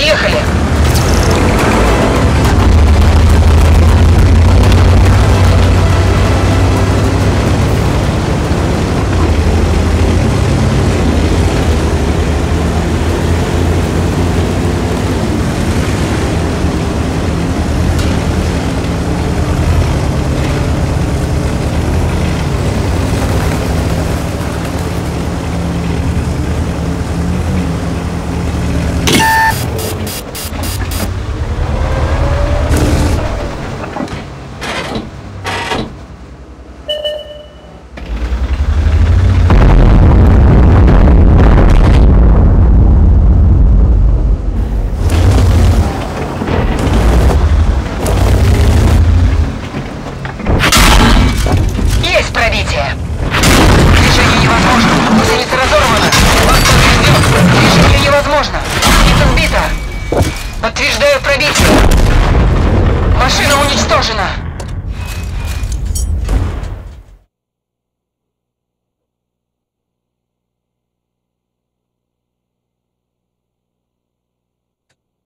Поехали!